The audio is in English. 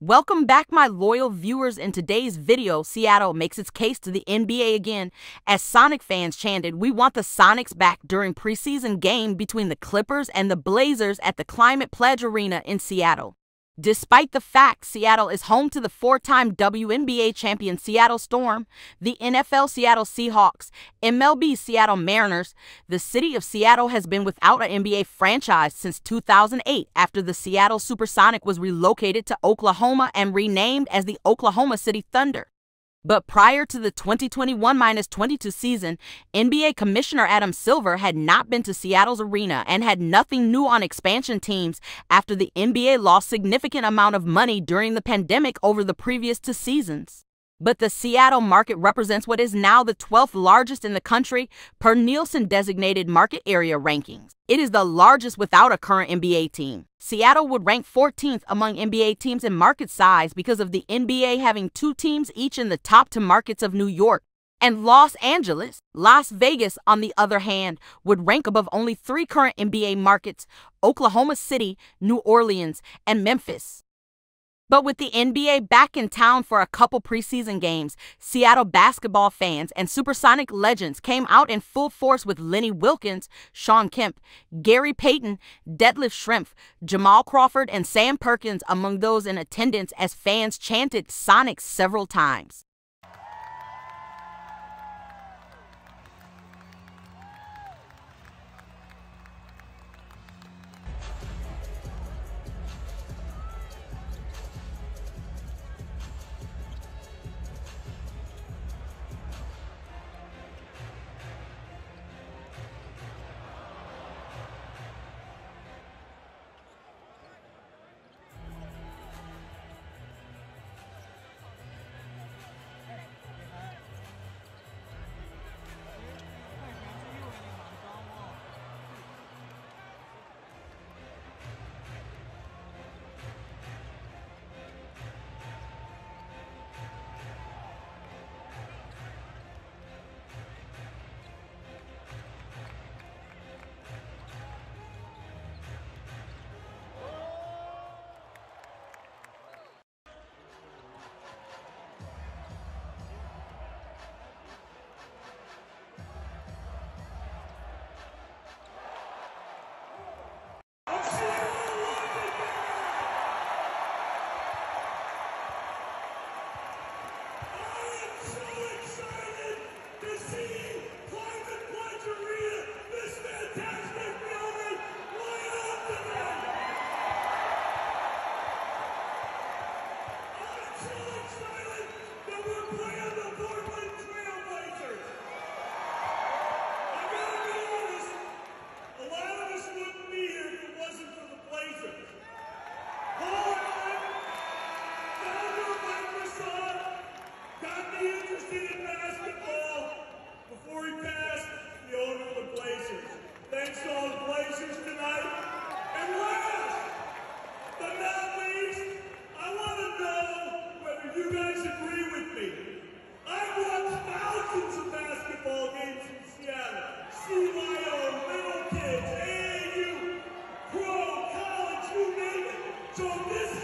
Welcome back, my loyal viewers. In today's video, Seattle makes its case to the NBA again as Sonic fans chanted, We want the Sonics back during preseason game between the Clippers and the Blazers at the Climate Pledge Arena in Seattle. Despite the fact Seattle is home to the four time WNBA champion Seattle Storm, the NFL Seattle Seahawks, MLB Seattle Mariners, the city of Seattle has been without an NBA franchise since 2008 after the Seattle Supersonic was relocated to Oklahoma and renamed as the Oklahoma City Thunder. But prior to the 2021 22 season, NBA Commissioner Adam Silver had not been to Seattle's arena and had nothing new on expansion teams after the NBA lost significant amount of money during the pandemic over the previous two seasons. But the Seattle market represents what is now the 12th largest in the country per Nielsen designated market area rankings. It is the largest without a current NBA team. Seattle would rank 14th among NBA teams in market size because of the NBA having two teams each in the top two markets of New York and Los Angeles. Las Vegas, on the other hand, would rank above only three current NBA markets Oklahoma City, New Orleans, and Memphis. But with the NBA back in town for a couple preseason games, Seattle basketball fans and Supersonic legends came out in full force with Lenny Wilkens, Shawn Kemp, Gary Payton, Detlef Schrempf, Jamal Crawford, and Sam Perkins among those in attendance as fans chanted Sonic several times.